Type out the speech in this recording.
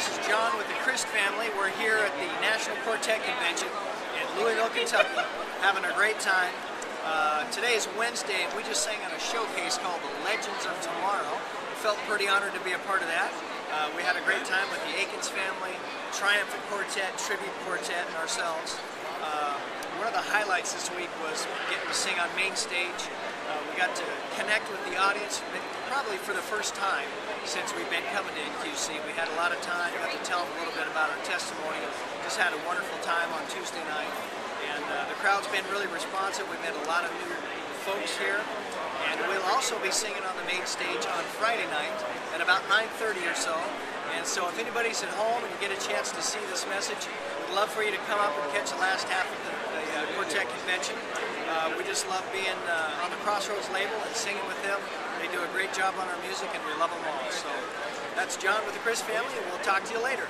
This is John with the Crist family. We're here at the National Quartet Convention in Louisville, Kentucky, having a great time. Uh, today is Wednesday, and we just sang on a showcase called The Legends of Tomorrow. Felt pretty honored to be a part of that. Uh, we had a great time with the Akins family, Triumphant Quartet, Tribute Quartet, and ourselves. Uh, one of the highlights this week was getting to sing on main stage. Uh, we got to connect with the audience probably for the first time since we've been coming to NQC. We had a lot of time, got to tell them a little bit about our testimony. Just had a wonderful time on Tuesday night. And uh, the crowd's been really responsive. We've met a lot of new folks here. And we'll also be singing on the main stage on Friday night at about 9.30 or so. And so if anybody's at home and you get a chance to see this message, we'd love for you to come up and catch the last half of the, the uh, Quartet Convention. Uh, we just love being uh, on the Crossroads label and singing with them. They do a great job on our music and we love them all. So that's John with the Crist family and we'll talk to you later.